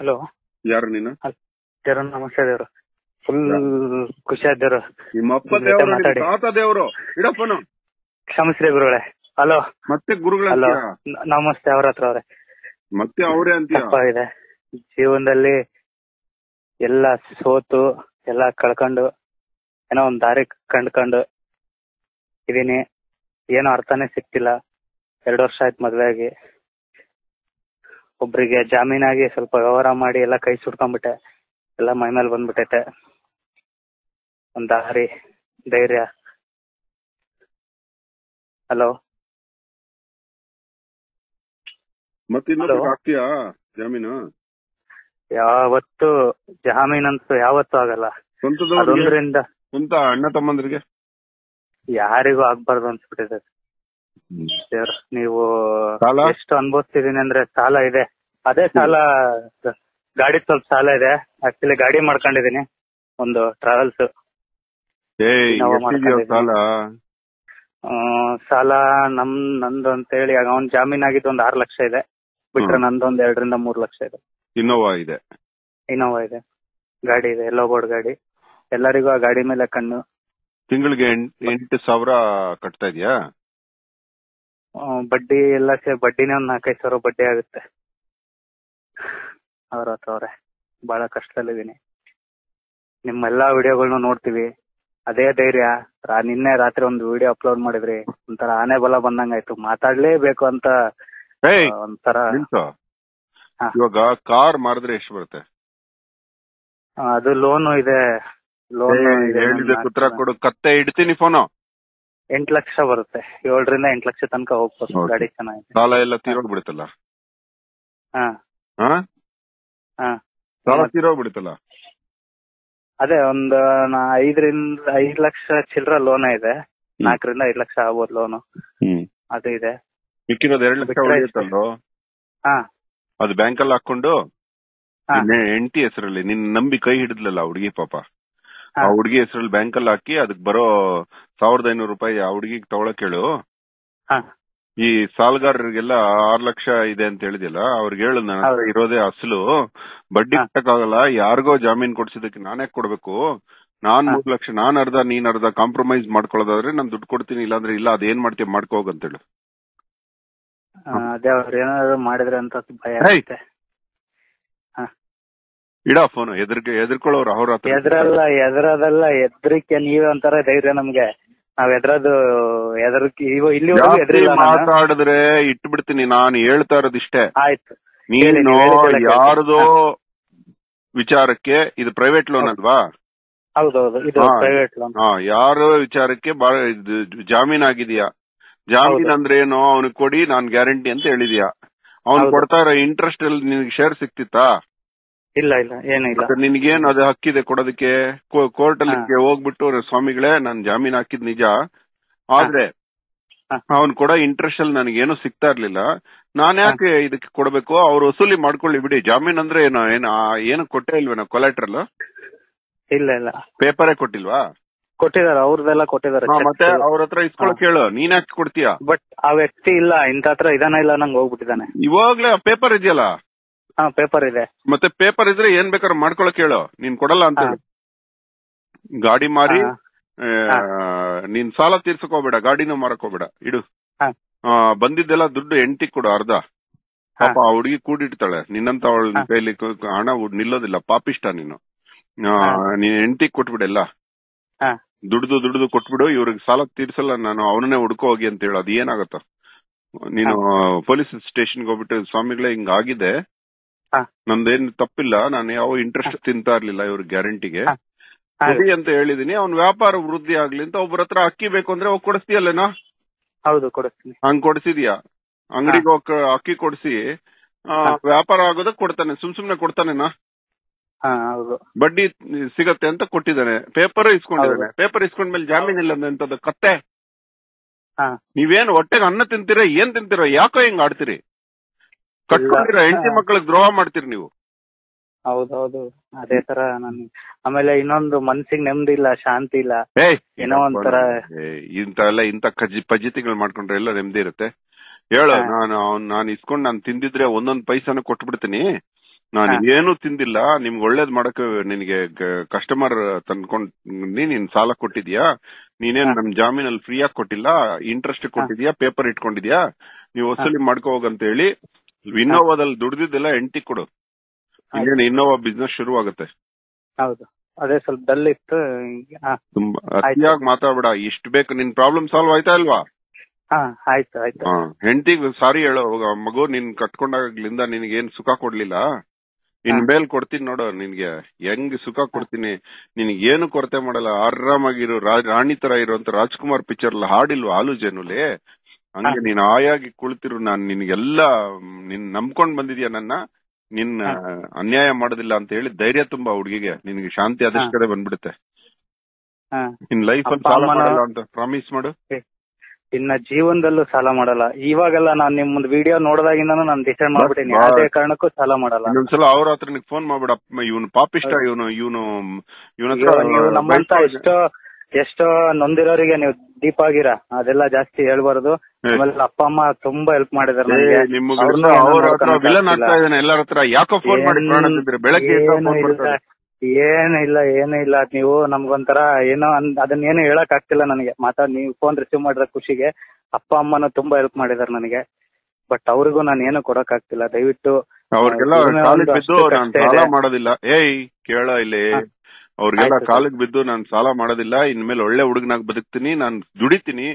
Hello ಯಾರು ನೀನು? ದೇವ್ರ ನಮಸ್ತೆ ದೇವ್ರು. ಫುಲ್ ಖುಷಿ ಆಯ್ತು ದೇವ್ರು. ನಿಮ್ಮ ಅಪ್ಪ ನಿಮ್ ದೇವರು ಮಾತಾಡಿ. ತಾತ ದೇವರು. ಇಡಪ್ಪನು ಕ್ಷಮಿಸ್ರಿ ಗುರುಗಳೇ. ಹಲೋ ಮತ್ತೆ ಗುರುಗಳ ಹಲೋ ನಮಸ್ತೆ ಅವ್ರ ಹತ್ರ ಅವ್ರೆ. ಮತ್ತೆ ಅವರೇ ಅಂತ ಇದೆ ಜೀವನದಲ್ಲಿ ಎಲ್ಲ ಸೋತು ಎಲ್ಲ ಕಳ್ಕೊಂಡು ಏನೋ ಒಂದ್ ದಾರಿ ಕಂಡ್ಕೊಂಡು ಇದೀನಿ. ಏನೋ ಅರ್ಥನೇ ಸಿಕ್ತಿಲ್ಲ. ಎರಡು ವರ್ಷ ಆಯ್ತು ಮದ್ವೆ ಆಗಿ. ಒಬ್ರಿಗೆ ಜಾಮೀನಾಗಿ ಸ್ವಲ್ಪ ವ್ಯವಹಾರ ಮಾಡಿ ಎಲ್ಲ ಕೈ ಸುಟ್ಕೊಂಡ್ಬಿಟ್ಟೆ ಎಲ್ಲ ಮೈ ಮೇಲೆ ಬಂದ್ಬಿಟ್ಟೈತೆ. ಒಂದ್ ದಾರಿ ಧೈರ್ಯ. ಹಲೋ? ಆಗ್ತೀಯಾ ಜಾಮೀನು? ಯಾವತ್ತು ಜಾಮೀನಂತೂ ಯಾವತ್ತೂ ಆಗಲ್ಲ. ಸ್ವಂತ ಅಣ್ಣ ತಮ್ಮಂದ್ರಿಗೆ? ಯಾರಿಗೂ ಆಗ್ಬಾರ್ದು ಅನ್ಸ್ಬಿಟ್ಟಿದೆ. ದೇವ್ರು ನೀವು ಸಾಲ? ಎಷ್ಟು ಅನ್ಭವಿಸ್ತಿದೀನಿ ಅಂದ್ರೆ ಸಾಲ ಇದೆ. ಅದೇ ಸಾಲ ಗಾಡಿ ಸ್ವಲ್ಪ ಸಾಲ ಇದೆ. ಆಕ್ಚುಲಿ ಗಾಡಿ ಮಾಡ್ಕೊಂಡಿದೀನಿ ಒಂದು ಟ್ರಾವೆಲ್ಸ್ ಏಯ್ ನಾವು ಎಷ್ಟಿದ್ಯೋ ಮಾಡ್ಕೊಂಡಿದ್ದೀವಿ. ಸಾಲ? ಸಾಲ ನಮ್ ನಂದು ಅಂತ ಹೇಳಿ ಅವ್ನ್ ಜಾಮೀನ್ ಆಗಿದ್ದು ಒಂದ್ ಆರ್ ಲಕ್ಷ ಇದೆ. ಬಿಟ್ರೆ ಹ್ಮ್. ನಂದು ಒಂದ್ ಎರಡರಿಂದ ಮೂರ್ ಲಕ್ಷ ಇದೆ. ಇನ್ನೋವಾ ಇದೆ. ಇನೋವಾ ಇದೆ. ಗಾಡಿ ಇದೆ ಎಲ್ಲೋ ಬೋರ್ಡ್ ಗಾಡಿ. ಎಲ್ಲರಿಗೂ ಆ ಗಾಡಿ ಮೇಲೆ ಕಣ್ಣು. ತಿಂಗಳಿಗೆ ಎಂಟು ಸಾವಿರ ಕಟ್ತಾ ಇದೀಯಾ? ಬಡ್ಡಿ ಎಲ್ಲ ಸೇ ಬಡ್ಡಿನೇ ಒಂದ್ ನಾಲ್ಕೈದು ಸಾವಿರ ಬಡ್ಡಿ ಆಗುತ್ತೆ. ಅವ್ರ ಅವರೇ. ಬಹಳ ಕಷ್ಟದಲ್ಲಿದ್ದೀನಿ. ನಿಮ್ಮ ಎಲ್ಲಾ ವಿಡಿಯೋಗಳನ್ನ ನೋಡ್ತೀವಿ. ಅದೇ ಧೈರ್ಯ. ರಾ- ನಿನ್ನೆ ರಾತ್ರಿ ಒಂದು ವಿಡಿಯೋ ಅಪ್ಲೋಡ್ ಮಾಡಿದ್ರಿ. ಒಂಥರ ಆನೆ ಬಲ ಬಂದಂಗಾಯ್ತು ಮಾತಾಡ್ಲೇಬೇಕು ಅಂತ ಒಂಥರ ಇವಾಗ ಕಾರ್ ಮಾಡಿದ್ರೆ ಎಷ್ಟು ಬರುತ್ತೆ? ಅದು ಲೋನು ಇದೆ. ಲೋನ್ ಹೇಳಿದ ಉತ್ತರ ಕೊಡು. ಕತ್ತೆ ಇಡ್ತೀನಿ ಫೋನು ಎಂಟ್ ಲಕ್ಷ ಬರುತ್ತೆ. ಏಳರಿಂದ ಎಂಟ್ ಲಕ್ಷ ತನಕ ಹೋಗ್ಬೋದು Okay. ಗಾಡಿ ಚೆನ್ನಾಗಿದೆ. ಸಾಲ ಎಲ್ಲ ತೀರೋಗ್ಬಿಡುತ್ತಲ್ಲ? ಹಾ. ಹಾ? ಹಾ. ಸಾಲ? ತೀರೋಗ್ಬಿಡುತ್ತಲ್ಲ? ಅದೇ ಒಂದು ನಾ ಐದರಿಂದ ಐದ್ ಲಕ್ಷ ಚಿಲ್ಲರ ಲೋನ್ ಇದೆ. ನಾಲ್ಕರಿಂದ ಐದ್ ಲಕ್ಷ ಆಗ್ಬೋದು ಲೋನು ಹ್ಮ್. ಅದು ಇದೆ. ಮಿಕ್ಕಿರೋದು ಎರಡು ಲಕ್ಷ ಬಿಟ್ರೆ ಉಳಿಯುತ್ತಲ್ಲೋ ಹಾ. ಅದು ಬ್ಯಾಂಕಲ್ಲಿ ಹಾಕೊಂಡು ಹಾ. ಎಂಟಿ ಹೆಸರಲ್ಲಿ ನಿನ್ ನಂಬಿ ಕೈ ಹಿಡಿದ್ಲಲ್ಲ ಹುಡುಗಿ ಪಾಪ. ಆ ಹುಡುಗಿ ಹೆಸರಲ್ಲಿ ಬ್ಯಾಂಕಲ್ಲಿ ಹಾಕಿ ಅದಕ್ಕೆ ಬರೋ ಸಾವಿರದ ಐನೂರು ರೂಪಾಯಿ ಆ ಹುಡುಗಿಗೆ ತಗೊಳಕ್ ಹೇಳು. ಈ ಸಾಲಗಾರರಿಗೆಲ್ಲ ಆರ್ ಲಕ್ಷ ಇದೆ ಅಂತ ಹೇಳಿದಿಲ್ಲ ಅವ್ರಿಗೆ ಹೇಳು ನಾನು ಹತ್ರ. ಇರೋದೇ ಅಸಲು. ಬಡ್ಡಿ. ಕಟ್ಟಕ್ಕಾಗಲ್ಲ ಯಾರಿಗೋ ಜಾಮೀನ್ ಕೊಡ್ಸಿದಕ್ಕೆ ನಾನೇ ಕೊಡ್ಬೇಕು? ನಾನ್. ಮೂರ್ ಲಕ್ಷ ನಾನ್ ಅರ್ಧ ನೀನ್ ಅರ್ಧ ಕಾಂಪ್ರಮೈಸ್ ಮಾಡ್ಕೊಳ್ಳೋದಾದ್ರೆ ನಾನು ದುಡ್ಡು ಕೊಡ್ತೀನಿ ಇಲ್ಲಾಂದ್ರೆ ಇಲ್ಲ ಅದೇನ್ ಮಾಡ್ತೀಯ ಮಾಡ್ಕೋ ಹೋಗ್ ಅಂತ ಹೇಳು. ಆ, ಅದೇ ಅವ್ರು ಏನಾದ್ರು ಮಾಡಿದ್ರೆ ಅಂತ ಭಯ ಇಡ ಫೋನ್ ಎದುರ್ಗೆ ಎದುರ್ಕೊಳ್ಳೋರು ಅವ್ರ ಎದ್ರಲ್ಲ ಎದ್ರದಲ್ಲ ಎದ್ರಿಕೆ ನೀವೇ ಒಂಥರ ಧೈರ್ಯ ನಮ್ಗೆ. ನಾವ್ ಎದ್ರದು ಎದ್ರಕ್ಕೆ ಇಲ್ಲಿ ಎದ್ರಿಲ್ಲ ನಾನು. ಮಾತಾಡಿದ್ರೆ ಇಟ್ಟು ಬಿಡ್ತೀನಿ ನಾನು ಹೇಳ್ತಾ ಇರೋದಿಷ್ಟೇ. ಆಯ್ತು. ಹೇಳಿ, ನೀನು ನೀವು ಹೇಳಿದ್ದೆಲ್ಲ ಕೇಳ್ತೀನಿ. ಯಾರ್ದೋ ವಿಚಾರಕ್ಕೆ ಇದು ಪ್ರೈವೇಟ್ ಲೋನ್ ಅಲ್ವಾ? ಹೌದೌದು ಇದು ಹಾ. ಪ್ರೈವೇಟ್ ಲೋನ್ ಹಾ ಯಾರ ವಿಚಾರಕ್ಕೆ ಬಾ ಇದು ಜಾಮೀನ್ ಆಗಿದ್ಯಾ? ಜಾಮೀನ್ ಹೌದು. ಅಂದ್ರೆ ಏನು? ಅವನಿಗೆ ಕೊಡಿ ನಾನ್ ಗ್ಯಾರಂಟಿ ಅಂತ ಹೇಳಿದ್ಯಾ? ಅವ್ನು ಹೌದು. ಕೊಡ್ತಾ ಇರೋ ಇಂಟ್ರೆಸ್ಟ್ ಅಲ್ಲಿ ನಿನಗೆ ಶೇರ್ ಸಿಕ್ತಿತ್ತಾ ಇಲ್ಲ ಇಲ್ಲ ಏನಿಲ್ಲ ಇಲ್ಲ. ಮತ್ತೆ ಅದು ಹಕ್ಕಿದೆ ಕೊಡೋದಕ್ಕೆ? ಕೋರ್ಟ್ ಅಲ್ಲಿ. ಹೋಗ್ಬಿಟ್ಟು ಸ್ವಾಮಿಗಳೇ ನಾನ್ ಜಾಮೀನ್ ಹಾಕಿದ್ ನಿಜ. ಆದ್ರೆ. ಅವ್ನ್ ಕೊಡೋ ಇಂಟ್ರೆಸ್ಟ್ ಅಲ್ಲಿ ನನಗೇನು ಸಿಗ್ತಾ ಇರ್ಲಿಲ್ಲ. ನಾನ್ ಯಾಕೆ ಇದಕ್ಕೆ ಕೊಡಬೇಕು? ಅವ್ರು ವಸೂಲಿ ಮಾಡ್ಕೊಳ್ಳಿ ಬಿಡಿ. ಜಾಮೀನ್ ಅಂದ್ರೆ ಏನು ಏನು ಕೊಟ್ಟೆ ಏನು ಕೊಟ್ಟೇ ಇಲ್ವೇನೋ ಕೊಲೆಟ್ರಲ್ ಇಲ್ಲ ಇಲ್ಲ. ಪೇಪರೇ ಕೊಟ್ಟಿಲ್ವಾ? ಕೊಟ್ಟಿದ್ದಾರೆ ಅವ್ರದೆಲ್ಲ ಕೊಟ್ಟಿದ್ದಾರೆ. ಮತ್ತೆ ಅವ್ರ ಹತ್ರ ಇಸ್ಕೊಳಕ್ ಹೇಳು ನೀನ್ ಯಾಕೆ ಕೊಡ್ತೀಯಾ? ಬಟ್ ಆ ವ್ಯಕ್ತಿ ಇಲ್ಲ ಇಂತ ಹತ್ರ ಇದಾನ ಇಲ್ಲ ನಂಗೆ ಹೋಗ್ಬಿಟ್ಟಿದ್ದಾನೆ. ಇವಾಗ್ಲೇ ಪೇಪರ್ ಇದೆಯಲ್ಲ? ಹಾ ಪೇಪರ್ ಇದೆ. ಮತ್ತೆ ಪೇಪರ್ ಇದ್ರೆ ಏನ್ ಬೇಕಾದ್ರೆ ಮಾಡ್ಕೊಳಕ್ ಹೇಳು. ನೀನ್ ಕೊಡಲ್ಲ ಅಂತ ಹೇಳು. ಗಾಡಿ ಮಾರಿ ಹಾ. ಆ, ನೀನ್ ಸಾಲ ತೀರ್ಸಕ್ ಹೋಗ್ಬೇಡ ಗಾಡಿನೂ ಮಾರಕ್ ಹೋಗ್ಬೇಡ. ಇಡು. ಹಾ. ಆ, ಬಂದಿದ್ದೆಲ್ಲ ದುಡ್ಡು ಎಂಟಿ ಕೊಡು ಅರ್ಧ. ಪಾಪ ಆ ಹುಡುಗಿ ಕೂಡಿಡ್ತಾಳೆ. ನಿನ್ನಂತ ಅವಳ ಹಾ. ಕೈಲಿ ಕ- ಕ- ಹಣ ನಿಲ್ಲೋದಿಲ್ಲ ಪಾಪಿಷ್ಟ ನೀನು. ಆ, ಹಾ. ನೀನ್ ಎಂಟಿ ಕೊಟ್ಬಿಡೆಲ್ಲ ಹಾ. ದುಡ್ದು ದುಡ್ದು ಕೊಟ್ಬಿಡು ಇವ್ರಿಗೆ ಸಾಲ ತೀರ್ಸಲ್ಲ ನಾನು ಅವನನ್ನೇ ಹುಡ್ಕೋ ಹೋಗಿ ಅಂತ ಹೇಳು. ಅದು ಏನಾಗತ್ತ ನೀನು ಪೊಲೀಸ್ ಸ್ಟೇಷನ್ಗೆ ಹೋಗ್ಬಿಟ್ಟು ಸ್ವಾಮಿಗಳೇ ಹಿಂಗ್ ಆಗಿದೆ ಹಾ. ನಂದೇನ್ ತಪ್ಪಿಲ್ಲ. ನಾನು ಯಾವ ಇಂಟ್ರೆಸ್ಟ್ ತಿಂತಾ ಇರ್ಲಿಲ್ಲ ಇವ್ರ ಗ್ಯಾರಂಟಿಗೆ. ಕೊಡಿ ಅಂತ ಹೇಳಿದೀನಿ. ಅವ್ನ್ ವ್ಯಾಪಾರ ವೃದ್ಧಿ ಆಗ್ಲಿ ಅಂತ ಒಬ್ಬರ ಹತ್ರ ಅಕ್ಕಿ ಬೇಕು ಅಂದ್ರೆ ಹೋಗಿ ಕೊಡಿಸ್ತೀಯಲ್ಲೇನಾ? ಹೌದು ಕೊಡಿಸ್ತೀನಿ. ಹಂಗ್ ಕೊಡಿಸಿದ್ಯಾ? ಅಂಗಡಿಗೆ ಹೋಗ್ ಅಕ್ಕಿ ಕೊಡ್ಸಿ ವ್ಯಾಪಾರ ಆಗೋದಕ್ ಕೊಡ್ತಾನೆ. ಸುಮ್ ಸುಮ್ನೆ ಕೊಡ್ತಾನೆನಾ? ಹೌದು. ಬಡ್ಡಿ ಸಿಗತ್ತೆ ಅಂತ ಕೊಟ್ಟಿದ್ದಾನೆ. ಪೇಪರ್ ಇಸ್ಕೊಂಡಿದ್ದಾನೆ. ಪೇಪರ್ ಇಸ್ಕೊಂಡ್ಮೇಲೆ ಜಾಮೀನ್ ಇಲ್ಲ ಅಂತದ್ದು ಕತ್ತೆ? ನೀವೇನ್ ಹೊಟ್ಟೆಗೆ ಅನ್ನ ತಿಂತೀರ? ಏನ್ ತಿಂತೀರ? ಯಾಕೋ ಹಿಂಗ್ ಆಡ್ತೀರಿ? ಕಟ್ಕೊಂಡಿರ. ಹೆಂಡತಿ ಮಕ್ಕಳಿಗೆ ದ್ರೋಹ ಮಾಡ್ತೀರಿ ನೀವು ಹೌದೌದು ಅದೇ ತರ ನನ್ ಆಮೇಲೆ ಇನ್ನೊಂದು ಮನ್ಸಿಗೆ ನೆಮ್ಮದಿ ಇಲ್ಲ ಶಾಂತಿ ಇಲ್ಲ ಏನೋ ಒಂಥರ ಇಂತ ಎಲ್ಲ ಇಂತ ಕಜ್ಜಿ ಪಜ್ಜಿತಿಗಳು ಮಾಡ್ಕೊಂಡ್ರೆ ಎಲ್ಲ ನೆಮ್ಮದಿ ಇರುತ್ತೆ ಹೇಳ. ನಾನು ಅವ್ನ್ ನಾನು ಇಸ್ಕೊಂಡ್ ನಾನು ತಿಂದಿದ್ರೆ ಒಂದೊಂದ್ ಪೈಸಾನು ಕೊಟ್ಬಿಡ್ತೀನಿ ನಾನು. ಏನು ತಿಂದಿಲ್ಲ ನಿಮ್ಗೆ ಒಳ್ಳೇದ್ ಮಾಡಕ್ ನಿನಗೆ ಕಸ್ಟಮರ್ ತಂದ್ಕೊಂಡ್ ನೀನ್ ಸಾಲ ಕೊಟ್ಟಿದ್ಯಾ ನೀನೇನ್. ನಮ್ ಜಾಮೀನಲ್ಲಿ ಫ್ರೀ ಆಗಿ ಕೊಟ್ಟಿಲ್ಲ ಇಂಟ್ರೆಸ್ಟ್ ಕೊಟ್ಟಿದ್ಯಾ ಪೇಪರ್ ಇಟ್ಕೊಂಡಿದ್ಯಾ ನೀವು ವಸೂಲಿ ಮಾಡ್ಕೋ ಹೋಗಂತ ಹೇಳಿ ಇನ್ನೋವಾದಲ್ಲಿ ದುಡ್ದಿದ್ದೆಲ್ಲ ಎಂಟಿ ಕೊಡು. ಇನ್ನೇನು ಇನ್ನೋವಾ ಬಿಸ್ನೆಸ್ ಶುರು ಆಗುತ್ತೆ ಹೌದು. ಅದೇ ಸ್ವಲ್ಪ ಡಲ್ ಇತ್ತು ತುಂಬಾ ಅತಿಯಾಗಿ ಮಾತಾಡ್ಬೇಡ. ಇಷ್ಟ ಬೇಕು ನಿನ್ ಪ್ರಾಬ್ಲಮ್ ಸಾಲ್ವ್ ಆಯ್ತಾ ಇಲ್ವಾ? ಆಯ್ತು ಆಯ್ತು. ಹೆಂಡತಿಗ್ ಸಾರಿ ಹೇಳೋ ಮಗು ನಿನ್ ಕಟ್ಕೊಂಡಾಗ್ಲಿಂದ ನಿನ್ಗೆ ಏನ್ ಸುಖ ಕೊಡ್ಲಿಲ್ಲ? ಇನ್. ಮೇಲ್ ಕೊಡ್ತೀನಿ ನೋಡು ನಿನ್ಗೆ ಹೆಂಗ್ ಸುಖ ಕೊಡ್ತೀನಿ? ನಿನ್ಗೆ ಏನು ಕೊರತೆ ಮಾಡಲ್ಲ? ಆರಾಮಾಗಿರೋ ರಾಣಿ ತರ ಇರುವಂತ ರಾಜ್ಕುಮಾರ್ ಪಿಕ್ಚರ್ ಹಾಡಿಲ್ವಾ ಹಾಲು ಜನುಲೆ ಹಂಗೆ. ನೀನ್ ಆಯಾಗಿ ಕುಳಿತಿರು ನಾನ್ ನಿನ್ಗೆಲ್ಲ ನಿನ್ ನಂಬ್ಕೊಂಡ್ ಬಂದಿದ್ಯಾ ನನ್ನ? ನಿನ್ ಅನ್ಯಾಯ ಮಾಡೋದಿಲ್ಲ ಅಂತ ಹೇಳಿ ಧೈರ್ಯ ತುಂಬಾ ಹುಡುಗಿಗೆ. ನಿನ್ಗೆ ಶಾಂತಿ ಅದೃಷ್ಟ ಕಡೆ ಬಂದ್ಬಿಡುತ್ತೆ. ನಿನ್ ಲೈಫ್ ಅಲ್ಲಿ ಸಾಲ ಮಾಡಲ್ಲ ಅಂತ ಪ್ರಾಮಿಸ್ ಮಾಡು. ಇನ್ನ ಜೀವನದಲ್ಲೂ ಸಾಲ ಮಾಡಲ್ಲ. ಇವಾಗೆಲ್ಲ ನಾನ್ ಒಂದು ವಿಡಿಯೋ ನೋಡಿದಾಗಿಂದನೂ ನಾನು ಡಿಸೈಡ್ ಮಾಡ್ಬಿಟ್ಟಿನಿ. ಯಾವುದೇ ಕಾರಣಕ್ಕೂ ಸಾಲ ಮಾಡಲ್ಲ. ಇನ್ನೊಂದ್ಸಲ ಅವ್ರ ಹತ್ರ ಫೋನ್ ಮಾಡ್ಬಿಡ. ಇವನು ಪಾಪಿಷ್ಟ ಇವನು ಇವನು ಇವನ ನಮ್ಮಂತ ಎಷ್ಟೋ ಎಷ್ಟೋ ನೊಂದಿರೋರಿಗೆ ನೀವು ದೀಪ ಆಗಿರ. ಅದೆಲ್ಲ ಜಾಸ್ತಿ ಹೇಳ್ಬಾರ್ದು. ಆಮೇಲೆ ಅಪ್ಪ ಅಮ್ಮ ತುಂಬಾ ಹೆಲ್ಪ್ ಮಾಡಿದಾರೆ ನನಗೆ. ನಿಮ್ಗೆ ಅವ್ರನ್ನ ಅವ್ರ ಹತ್ರ ವಿಲನ್ ಆಗ್ತಾ ಇದ್ದಾನೆ ಎಲ್ಲರ ಹತ್ರ. ಯಾಕೋ ಫೋನ್ ಮಾಡಿ ಪ್ರಾಣ ತಿಂದ್ರಿ ಬೆಳಗ್ಗೆ ಏನು ಇಲ್ಲ ಏನು ಇಲ್ಲ ಏನು ನೀವು ನಮ್ಗೊಂಥರ ಏನೋ ಅದನ್ನ ಅದನ್ನೇನು ಹೇಳಕ್ ಆಗ್ತಿಲ್ಲ ನನಗೆ. ಮಾತಾಡ್ ನೀವು ಫೋನ್ ರಿಸೀವ್ ಮಾಡಿದ ಖುಷಿಗೆ ಅಪ್ಪ ಅಮ್ಮನ ತುಂಬಾ ಹೆಲ್ಪ್ ಮಾಡಿದಾರೆ ನನಗೆ. ಬಟ್ ಅವ್ರಿಗೂ ನಾನು ಏನು ಕೊಡಕ್ ಆಗ್ತಿಲ್ಲ. ದಯವಿಟ್ಟು ಅವ್ರಿಗೆಲ್ಲ ಸಾಲ ಮಾಡೋದಿಲ್ಲ. ಏಯ್ ಕೇಳ ಇಲ್ಲಿ. ಅವ್ರಿಗೆಲ್ಲ ಕಾಲಿಗೆ ಬಿದ್ದು ನಾನು ಸಾಲ ಮಾಡೋದಿಲ್ಲ. ಇನ್ಮೇಲೆ ಒಳ್ಳೆ ಹುಡುಗನಾಗ್ ಬದುಕ್ತೀನಿ. ನಾನು ದುಡಿತೀನಿ.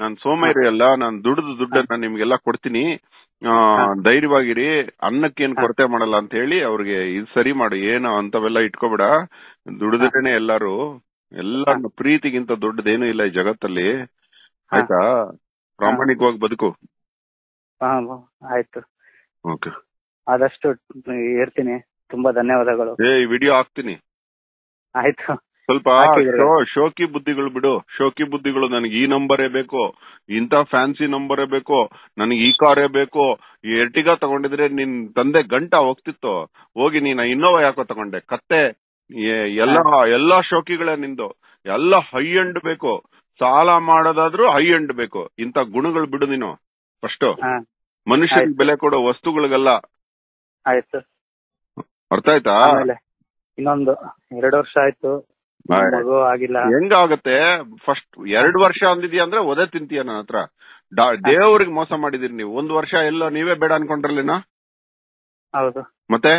ನಾನು ಸೋಮೇರಿ ಅಲ್ಲ ನಾನು ದುಡ್ದು ದುಡ್ಡನ್ನ ನಿಮ್ಗೆಲ್ಲ ಕೊಡ್ತೀನಿ. ಆ, ಧೈರ್ಯವಾಗಿರಿ ಅನ್ನಕ್ಕೇನ್. ಕೊರತೆ ಮಾಡಲ್ಲ ಅಂತ ಹೇಳಿ ಅವ್ರಿಗೆ ಇದು ಸರಿ ಮಾಡಿ ಏನು ಅಂತವೆಲ್ಲ ಇಟ್ಕೋಬೇಡ. ದುಡಿದ್ರೇನೆ ಎಲ್ಲಾರು ಎಲ್ಲ ಪ್ರೀತಿಗಿಂತ ದೊಡ್ಡದೇನು ಇಲ್ಲ ಈ ಜಗತ್ತಲ್ಲಿ. ಆಯ್ತಾ? ಪ್ರಾಮಾಣಿಕವಾಗಿ ಬದುಕು. ಆಯ್ತು. ಓಕೆ. ಆದಷ್ಟು ಇರ್ತೀನಿ ತುಂಬಾ ಧನ್ಯವಾದಗಳು. ಏ ವಿಡಿಯೋ ಹಾಕ್ತೀನಿ. ಆಯ್ತು. ಸ್ವಲ್ಪ ಶೋಕಿ ಬುದ್ಧಿಗಳು ಬಿಡು. ಶೋಕಿ ಬುದ್ಧಿಗಳು ನನಗೆ ಈ ನಂಬರೇ ಬೇಕು. ಇಂತ ಫ್ಯಾನ್ಸಿ ನಂಬರೇ ಬೇಕು. ನನಗೆ ಈ ಕಾರೇ ಬೇಕು. ಎರ್ಟಿಗಾ ತಗೊಂಡಿದ್ರೆ ನಿನ್ ತಂದೆ ಗಂಟ ಹೋಗ್ತಿತ್ತು. ಹೋಗಿ ನೀನ ಇನ್ನೋವಾ ಯಾಕೋ ತಗೊಂಡೆ? ಕತ್ತೆ. ಎಲ್ಲ ಎಲ್ಲ ಶೋಕಿಗಳೇ ನಿಂದು. ಎಲ್ಲ ಹೈ ಎಂಡ್ ಬೇಕು. ಸಾಲ ಮಾಡೋದಾದ್ರೂ ಹೈ ಎಂಡ್ ಬೇಕು. ಇಂತ ಗುಣಗಳು ಬಿಡು ನೀನು. ಫಸ್ಟ್. ಮನುಷ್ಯನ್. ಬೆಲೆ ಕೊಡೋ ವಸ್ತುಗಳಿಗೆಲ್ಲ. ಆಯ್ತು. ಅರ್ಥ ಆಯ್ತಾ? ಇನ್ನೊಂದು. ಎರಡು ವರ್ಷ ಆಯ್ತು. ಆಯ್. ಮಗು ಆಗಿಲ್ಲ. ಹೆಂಗಾಗತ್ತೆ ಫಸ್ಟ್ ಎರಡ್ ವರ್ಷ ಅಂದಿದ್ಯಾ ಅಂದ್ರೆ ಒದೆ ತಿಂತೀಯ ನನ್ನ ಹತ್ರ. ದೇವ್ರಿಗೆ ಮೋಸ ಮಾಡಿದಿರಿ ನೀವು. ಒಂದ್ ವರ್ಷ ಎಲ್ಲ ನೀವೇ ಬೇಡ ಅನ್ಕೊಂಡ್ರಲ್ಲಿನ ಹೌದು. ಮತ್ತೆ?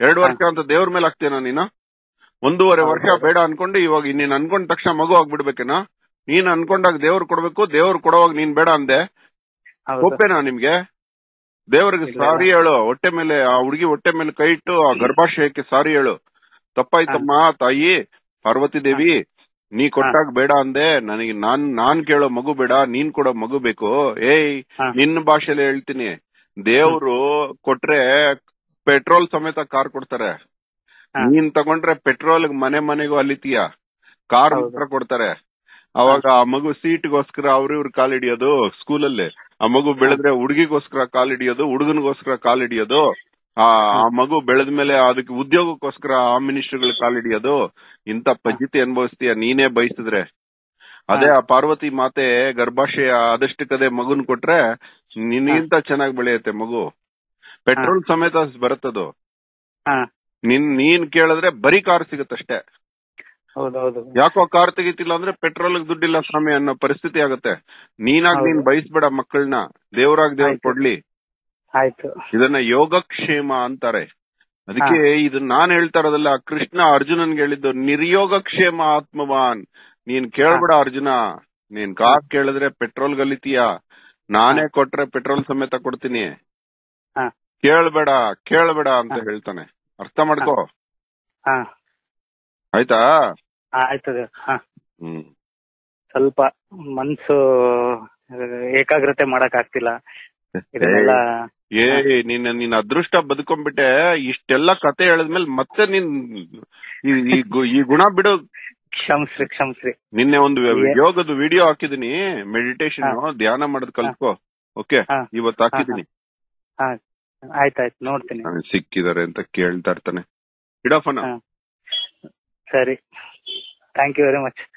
ಎರಡು ವರ್ಷ ಅಂತ ದೇವ್ರ ಮೇಲೆ ಹಾಕ್ತೀನ ನೀನು? ಒಂದೂವರೆ ವರ್ಷ ಬೇಡ ಅನ್ಕೊಂಡು ಇವಾಗ ನೀನ್ ಅನ್ಕೊಂಡ ತಕ್ಷಣ ಮಗು ಆಗ್ಬಿಡ್ಬೇಕೇನ? ನೀನ್ ಅನ್ಕೊಂಡಾಗ ದೇವ್ರು ಕೊಡ್ಬೇಕು ದೇವ್ರು ಕೊಡೋವಾಗ ನೀನ್ ಬೇಡ ಅಂದೆ. ಒಪ್ಪೇನಾ ನಿಮ್ಗೆ? ದೇವ್ರಿಗೆ. ಸಾರಿ ಹೇಳು. ಹೊಟ್ಟೆ ಮೇಲೆ ಆ ಹುಡುಗಿ ಹೊಟ್ಟೆ ಮೇಲೆ ಕೈ ಇಟ್ಟು ಆ ಗರ್ಭಾಶಯಕ್ಕೆ ಸಾರಿ ಹೇಳು. ತಪ್ಪಾಯ್ತಮ್ಮ ತಾಯಿ. ಪಾರ್ವತಿ ದೇವಿ ನೀ ಕೊಟ್ಟಾಗ ಬೇಡ ಅಂದೆ ನನಗೆ ನಾನ್ ನಾನ್ ಕೇಳೋ ಮಗು ಬೇಡ ನೀನ್ ಕೊಡೋ ಮಗು ಬೇಕು. ಏಯ್. ನಿನ್ನ ಭಾಷೆಲಿ ಹೇಳ್ತೀನಿ. ದೇವ್ರು ಕೊಟ್ರೆ ಪೆಟ್ರೋಲ್ ಸಮೇತ ಕಾರ್ ಕೊಡ್ತಾರೆ. ನೀನ್ ತಗೊಂಡ್ರೆ ಪೆಟ್ರೋಲ್ ಮನೆ ಮನೆಗೂ ಅಲಿತೀಯ ಕಾರ್ ಹತ್ರ ಮಾತ್ರ ಕೊಡ್ತಾರೆ. ಅವಾಗ ಆ ಮಗು ಸೀಟ್ಗೋಸ್ಕರ ಅವ್ರ ಇವ್ರ ಕಾಲ್ ಹಿಡಿಯೋದು ಸ್ಕೂಲಲ್ಲಿ. ಆ ಮಗು ಬೆಳೆದ್ರೆ ಹುಡುಗಿಗೋಸ್ಕರ ಕಾಲ್ ಹಿಡಿಯೋದು ಹುಡುಗನಿಗೋಸ್ಕರ ಕಾಲ್ ಹಿಡಿಯೋದು. ಆ ಮಗು ಬೆಳೆದ ಮೇಲೆ ಅದಕ್ಕೆ ಉದ್ಯೋಗಕ್ಕೋಸ್ಕರ ಆ ಮಿನಿಸ್ಟರ್ಗಳ ಕಾಲ್ ಹಿಡಿಯೋದು ಇಂತ ಪಜಿತಿ ಅನುಭವಿಸ್ತೀಯ? ನೀನೇ ಬಯಸಿದ್ರೆ. ಅದೇ ಆ ಪಾರ್ವತಿ ಮಾತೆ ಗರ್ಭಾಶಯ ಆದಷ್ಟಕ್ಕದೇ ಮಗುನ್ ಕೊಟ್ರೆ ನಿನ್ಗಿಂತ ಚೆನ್ನಾಗಿ ಬೆಳೆಯುತ್ತೆ ಮಗು. ಪೆಟ್ರೋಲ್ ಸಮೇತ ಬರುತ್ತದು. ನಿನ್ ನೀನ್ ಕೇಳಿದ್ರೆ ಬರೀ ಕಾರ್ ಸಿಗುತ್ತಷ್ಟೇ. ಯಾಕೋ ಕಾರ್ ತೆಗಿತಿಲ್ಲ ಅಂದ್ರೆ ಪೆಟ್ರೋಲ್ ದುಡ್ಡಿಲ್ಲ ಸ್ವಾಮಿ ಅನ್ನೋ ಪರಿಸ್ಥಿತಿ ಆಗುತ್ತೆ. ನೀನಾಗ್. ನೀನ್ ಬಯಸ್ಬೇಡ ಮಕ್ಕಳನ್ನ ದೇವ್ರಾಗ್ ದೇವ್ರ. ಕೊಡ್ಲಿ. ಆಯ್ತು. ಇದನ್ನ ಯೋಗಕ್ಷೇಮ ಅಂತಾರೆ. ಅದಕ್ಕೆ ಇದು ನಾನ್ ಹೇಳ್ತಾ ಇರೋದಲ್ಲ ಕೃಷ್ಣ ಅರ್ಜುನನ್ಗೆ ಹೇಳಿದ್ದು ನಿರ್ಯೋಗಕ್ಷೇಮ ಆತ್ಮವಾನ್. ನೀನ್ ಕೇಳ್ಬೇಡ ಅರ್ಜುನ. ನೀನ್ ಕಾರ್ ಕೇಳಿದ್ರೆ ಪೆಟ್ರೋಲ್ ಗಲಿತೀಯ? ನಾನೇ ಕೊಟ್ರೆ ಪೆಟ್ರೋಲ್ ಸಮೇತ ಕೊಡ್ತೀನಿ. ಹಾ. ಕೇಳ್ಬೇಡ ಕೇಳ್ಬೇಡ ಅಂತ ಹೇಳ್ತಾನೆ. ಅರ್ಥ ಮಾಡ್ಕೋ. ಹಾ. ಆಯ್ತಾ? ಆಯ್ತು ದೇವ್ರೆ. ಹಾ. ಹ್ಮ್. ಸ್ವಲ್ಪ ಮನ್ಸು ಏಕಾಗ್ರತೆ ಮಾಡಕ್ ಆಗ್ತಿಲ್ಲ. ಇದನ್ನೆಲ್ಲ ಏ ನಿನ್ನ ನಿನ್ನ ಅದೃಷ್ಟ ಬದುಕೊಂಡ್ಬಿಟ್ಟೆ ಇಷ್ಟೆಲ್ಲ ಕತೆ ಹೇಳದ್ಮೇಲೆ ಮತ್ತೆ ನಿನ್ ಈ- ಗುಣ ಬಿಡೋ. ಕ್ಷಮಸ್ರಿ ಕ್ಷಮಸ್ರಿ. ನಿನ್ನೆ ಒಂದು ಯೋಗದ ವಿಡಿಯೋ ಹಾಕಿದೀನಿ ಮೆಡಿಟೇಷನ್ ಧ್ಯಾನ ಮಾಡೋದ್ ಕಲ್ತ್ಕೋ. ಓಕೆ. ಇವತ್ತು ಹಾಕಿದೀನಿ ಆಯ್ತಾಯ್ತು ನೋಡ್ತೀನಿ. ಸಿಕ್ಕಿದಾರೆ ಅಂತ ಕೇಳ್ತಾ ಇರ್ತಾನೆ. ಇಡಫನ. ಸರಿ. Thank you very much